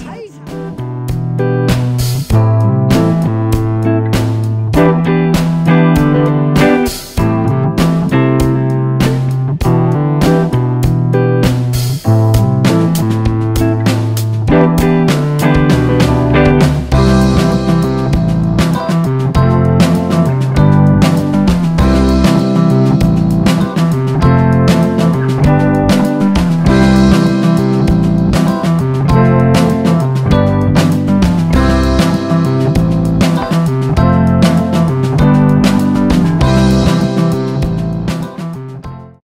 Hey!